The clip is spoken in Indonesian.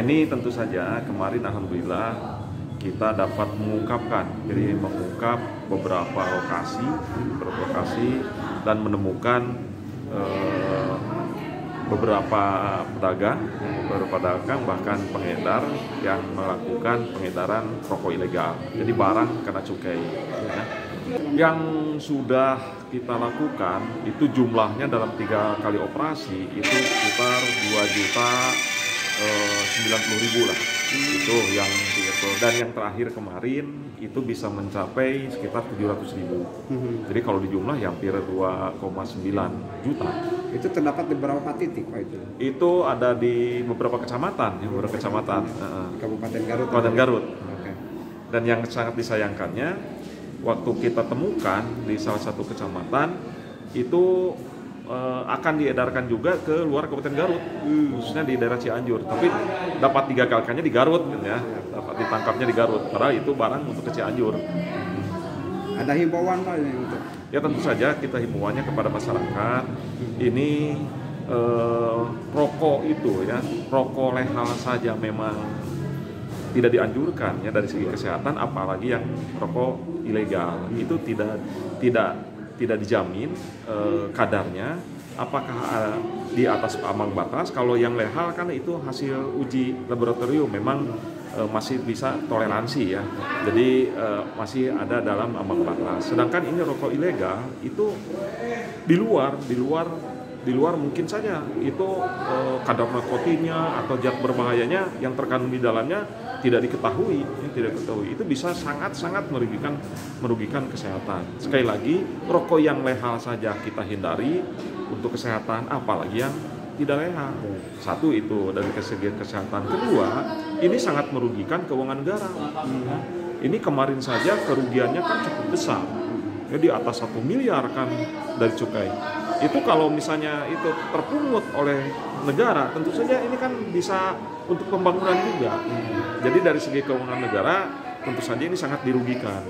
ini tentu saja kemarin alhamdulillah kita dapat mengungkapkan, jadi mengungkap beberapa lokasi, beberapa lokasi dan menemukan eh, beberapa pedagang, beberapa pedagang bahkan pengedar yang melakukan pengedaran rokok ilegal. Jadi barang kena cukai. ya. Yang sudah kita lakukan itu jumlahnya dalam tiga kali operasi itu sekitar 2 juta sembilan puluh ribu lah. Itu yang itu dan yang terakhir kemarin itu bisa mencapai sekitar 700 ribu. Jadi kalau dijumlah ya hampir 2,9 juta. Itu terdapat di beberapa titik Pak itu? Itu ada di beberapa kecamatan ya beberapa kecamatan eh, di Kabupaten Garut. Kabupaten Garut. Dan yang sangat disayangkannya waktu kita temukan di salah satu kecamatan itu eh, akan diedarkan juga ke luar Kabupaten Garut khususnya di daerah Cianjur. Tapi dapat digagalkannya di Garut ya. Dapat ditangkapnya di Garut. Padahal itu barang untuk ke Cianjur. Ada himbauan Pak ini untuk? Ya tentu saja kita himbauannya kepada masyarakat. Ini eh, rokok itu ya. Rokok legal saja memang tidak dianjurkan ya dari segi kesehatan apalagi yang rokok ilegal. Itu tidak tidak tidak dijamin eh, kadarnya apakah eh, di atas ambang batas? Kalau yang legal kan itu hasil uji laboratorium memang eh, masih bisa toleransi ya. Jadi eh, masih ada dalam ambang batas. Sedangkan ini rokok ilegal itu di luar di luar di luar mungkin saja itu eh, kadar nikotinnya atau zat berbahayanya yang terkandung di dalamnya tidak diketahui, ya, tidak diketahui. Itu bisa sangat-sangat merugikan merugikan kesehatan. Sekali lagi, rokok yang legal saja kita hindari untuk kesehatan, apalagi yang tidak legal. Satu itu dari segi kesehatan. Kedua, ini sangat merugikan keuangan negara. Ya. Ini kemarin saja kerugiannya kan cukup besar. Ya, di atas satu miliar kan dari cukai itu kalau misalnya itu terpungut oleh negara tentu saja ini kan bisa untuk pembangunan juga. Jadi dari segi keuangan negara tentu saja ini sangat dirugikan